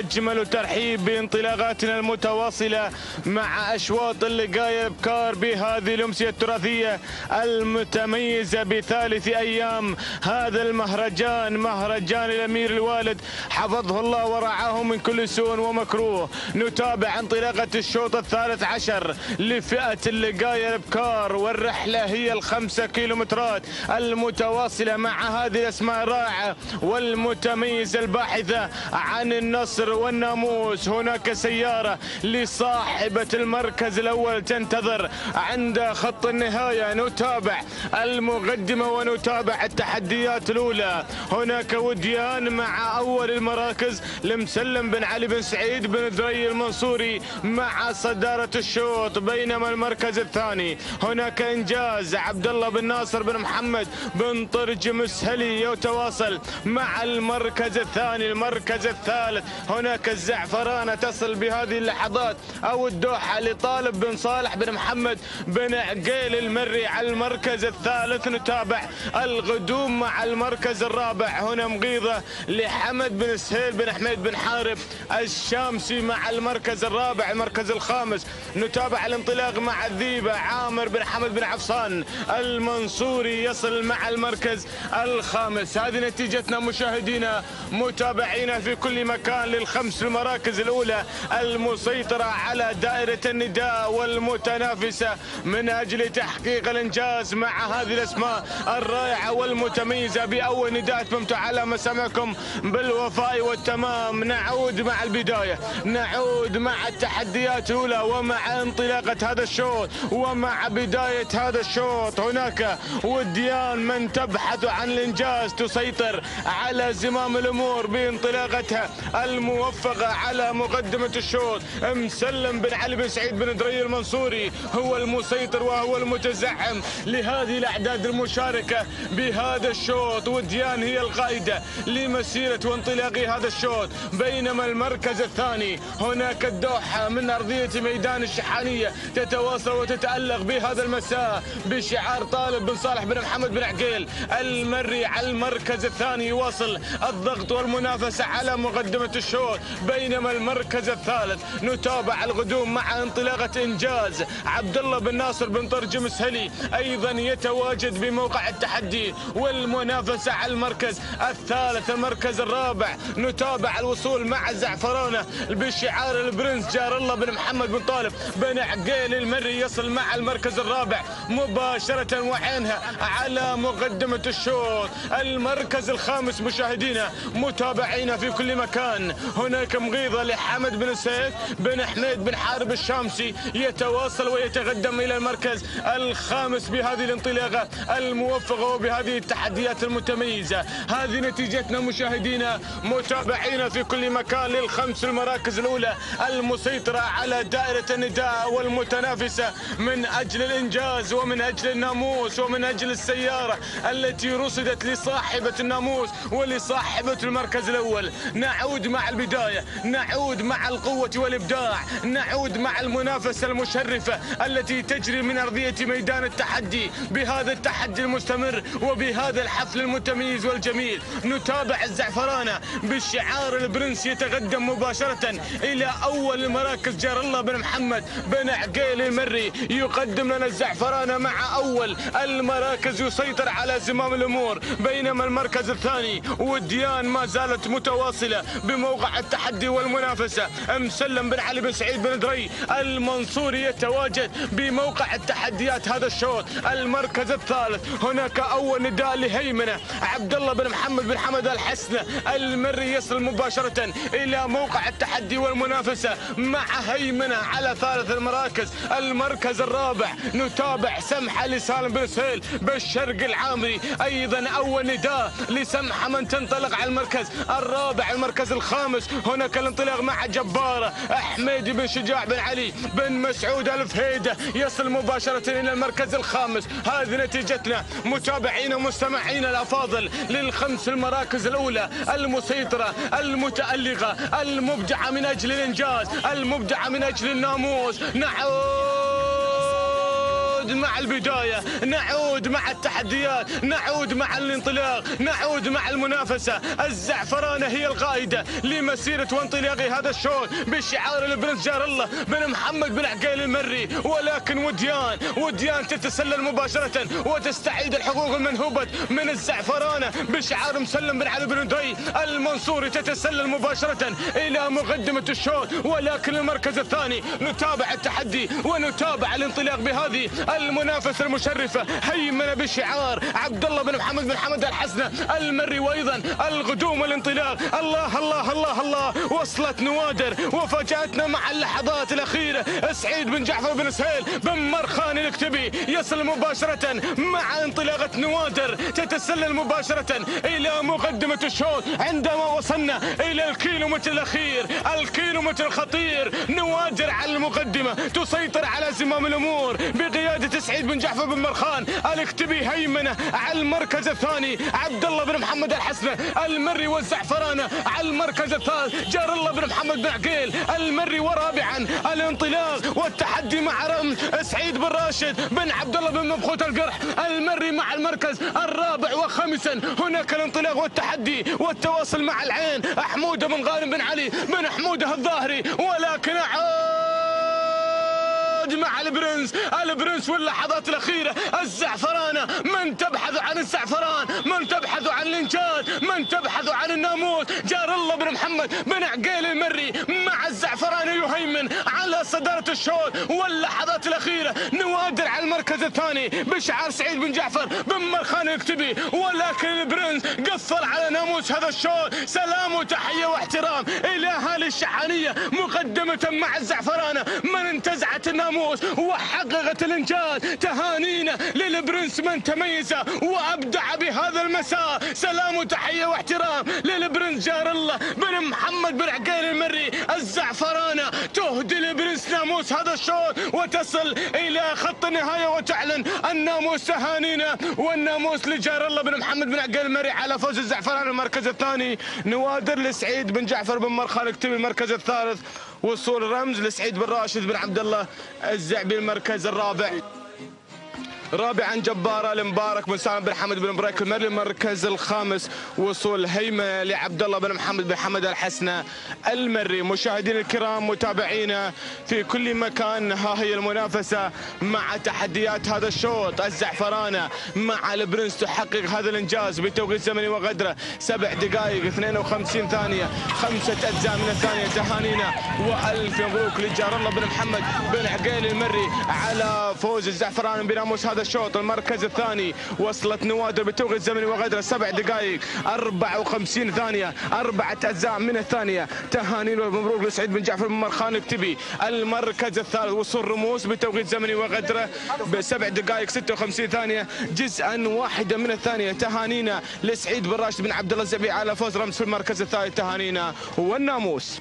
أجمل ترحيب بانطلاقاتنا المتواصلة مع أشواط اللقاية الأبكار بهذه الأمسية التراثية المتميزة بثالث أيام. هذا المهرجان مهرجان الأمير الوالد. حفظه الله ورعاه من كل سوء ومكروه. نتابع انطلاقة الشوط الثالث عشر لفئة اللقاية الأبكار. والرحلة هي الخمسة كيلومترات المتواصلة مع هذه الأسماء الرائعة والمتميزة الباحثة عن النصر والناموس هناك سيارة لصاحبة المركز الأول تنتظر عند خط النهاية. نتابع المقدمة ونتابع التحديات الأولى. هناك وديان مع أول المراكز لمسلم بن علي بن سعيد بن دري المنصوري مع صدارة الشوط بينما المركز الثاني. هناك إنجاز عبد الله بن ناصر بن محمد بن طرج مسهلي يتواصل مع المركز الثاني المركز الثالث. هناك الزعفرانة تصل بهذه اللحظات أو الدوحة لطالب بن صالح بن محمد بن عقيل المري على المركز الثالث. نتابع الغدوم مع المركز الرابع. هنا مغيضة لحمد بن سهيل بن حميد بن حارب الشامسي مع المركز الرابع المركز الخامس. نتابع الانطلاق مع الذيبة. عامر بن حمد بن عفصان المنصوري يصل مع المركز الخامس. هذه نتيجتنا مشاهدينا متابعينا في كل مكان للخمس المراكز الأولى المسيطرة على دائرة النداء والمتنافسة. من أجل تحقيق الإنجاز مع هذه الأسماء الرائعة والمتميزة بأول نداء أتممت على مسامعكم بالوفاء والتمام. نعود مع البداية نعود مع التحديات الأولى ومع انطلاقة هذا الشوط ومع بداية هذا الشوط. هناك وديان من تبحث عن الإنجاز تسيطر على زمام الأمور بانطلاقتها. الموفقة على مقدمة الشوط. مسلم بن علي بن سعيد بن دري المنصوري هو المسيطر وهو المتزعم لهذه الأعداد المشاركة بهذا الشوط. وديان هي القائدة لمسيرة وانطلاق هذا الشوط. بينما المركز الثاني هناك الدوحة من أرضية ميدان الشحانية تتواصل وتتألق بهذا المساء بشعار طالب بن صالح بن محمد بن عقيل. المري على المركز الثاني يواصل الضغط والمنافسة على مقدمة الشوط. بينما المركز الثالث نتابع الغدوم مع انطلاقة إنجاز. عبد الله بن ناصر بن طرج مسهلي أيضا يتواجد بموقع التحدي والمنافسة على المركز الثالث المركز الرابع. نتابع الوصول مع الزعفرانة بشعار البرنس جار الله بن محمد بن طالب بن عقيل المري يصل مع المركز الرابع مباشرة وعينها على مقدمة الشوط. المركز الخامس مشاهدينا متابعينا في كل مكان. هناك مغيضة لحمد بن سيف بن حميد بن حارب الشامسي يتواصل ويتقدم إلى المركز الخامس بهذه الانطلاقة الموفقة وبهذه التحديات المتميزة. هذه نتيجتنا مشاهدينا متابعينا في كل مكان للخمس المراكز الأولى المسيطرة على دائرة النداء والمتنافسة من أجل الإنجاز ومن أجل الناموس ومن أجل السيارة التي رصدت لصاحبة الناموس ولصاحبة المركز الأول. نعود مع البداية. نعود مع القوة والإبداع. نعود مع المنافسة المشرفة التي تجري من أرضية ميدان التحدي. بهذا التحدي المستمر وبهذا الحفل المتميز والجميل نتابع الزعفرانة بالشعار البرنس يتقدم مباشرة إلى أول المراكز جار الله بن محمد بن عقيل المري. يقدم لنا الزعفرانة مع أول المراكز يسيطر على زمام الأمور. بينما المركز الثاني وديان ما زالت متواصلة بموقع التحدي والمنافسة. مسلم بن علي بن سعيد بن دري المنصوري يتواجد بموقع التحديات هذا الشوط المركز الثالث. هناك أول نداء لهيمنة. عبد الله بن محمد بن حمد الحسنة المري يصل مباشرة إلى موقع التحدي والمنافسة مع هيمنة على ثالث المراكز. المركز الرابع نتابع سمحة لسالم بن سهيل بالشرق العامري. أيضا أول نداء لسمحة من تنطلق على المركز الرابع المركز الخامس. هناك الانطلاق مع جبارة حميد بن شجاع بن علي بن مسعود الفهيدة يصل مباشرة إلى المركز الخامس. هذه نتيجتنا. متابعين ومستمعين الأفاضل للخمس المراكز الأولى. المسيطرة المتألقة المبدعة من أجل الإنجاز المبدعة من أجل الناموس. نعود. نعود مع البداية نعود مع التحديات نعود مع الانطلاق نعود مع المنافسة. الزعفرانة هي القائدة لمسيرة وانطلاق هذا الشوط بشعار البرنس جار الله بن محمد بن عقيل المري. ولكن وديان وديان تتسلل مباشرة وتستعيد الحقوق المنهوبة من الزعفرانة بشعار مسلم بن علي بن دي. المنصوري تتسلل مباشرة إلى مقدمة الشوط. ولكن المركز الثاني نتابع التحدي ونتابع الانطلاق بهذه المنافسة المشرفة هيمنة بشعار عبد الله بن محمد بن حمد الحسنة المري وأيضا القدوم والانطلاق. الله الله الله الله. وصلت نوادر وفاجأتنا مع اللحظات الأخيرة. سعيد بن جعفر بن سهيل بن مرخان الكتبي يصل مباشرة مع انطلاقة نوادر. تتسلل مباشرة إلى مقدمة الشوط. عندما وصلنا إلى الكيلومتر الأخير الكيلومتر الخطير نوادر على المقدمة تسيطر على زمام الأمور بقيادة سعيد بن جعفر بن مرخان الكتبي هيمنة على المركز الثاني عبد الله بن محمد الحسنة المري والزعفرانة على المركز الثالث جار الله بن محمد بن عقيل المري ورابعا الانطلاق والتحدي مع رمز سعيد بن راشد بن عبد الله بن مبخوت القرح المري مع المركز الرابع وخامسا هناك الانطلاق والتحدي والتواصل مع العين حموده بن غانم بن علي بن حمودة الظاهري ولكن عاد مع البرنس. البرنس واللحظات الأخيرة. الزعفرانة من تبحث عن الزعفران؟ من تبحث عن الإنجاز؟ من تبحث عن الناموس؟ جار الله بن محمد بن عقيل المري مع الزعفران يهيمن على صدارة الشوط. واللحظات الأخيرة. نوادر على المركز الثاني. بشعار سعيد بن جعفر. بن مرخان الكتبي ولكن البرنس قفل على ناموس هذا الشوط سلام وتحية واحترام. إلى أهالي الشحانية مقدمة مع الزعفرانة. من انتزعت الناموس وحققت الإنجاز. تهانينا للبرنس من تميز وأبدع بهذا المساء سلام وتحية واحترام للبرنس جار الله بن محمد بن عقيل المري. الزعفرانة تهدي البرنس ناموس هذا الشوط وتصل إلى خط النهاية وتعلن الناموس تهانينا والناموس لجار الله بن محمد بن عقيل المري على فوز الزعفران المركز الثاني. نوادر لسعيد بن جعفر بن مرخان الكتبي المركز الثالث. وصول رمز لسعيد بن راشد بن عبد الله الزعبي المركز الرابع. رابعا جبارة المبارك بن سالم بن حمد بن بريك المري المركز الخامس وصول هيمة لعبد الله بن محمد بن حمد الحسنة المري. مشاهدينا الكرام متابعينا في كل مكان ها هي المنافسة مع تحديات هذا الشوط. الزعفرانة مع البرنس تحقق هذا الإنجاز بتوقيت زمني وقدره سبع دقائق 52 ثانية خمسة أجزاء من الثانية. تهانينا وألف مبروك لجار الله بن محمد بن عقيل المري على فوز الزعفران بناموس هذا الشوط المركز الثاني. وصلت نوادر بتوقيت زمني وغدره سبع دقائق 54 ثانية أربعة أجزاء من الثانية. تهانينا ومبروك لسعيد بن جعفر بن مرخان الكتبي المركز الثالث وصول رموز بتوقيت زمني وغدره بسبع دقائق 56 ثانية. جزءا واحدة من الثانية. تهانينا لسعيد بن راشد بن عبد الله الزبيع على فوز رمز في المركز الثالث. تهانينا والناموس.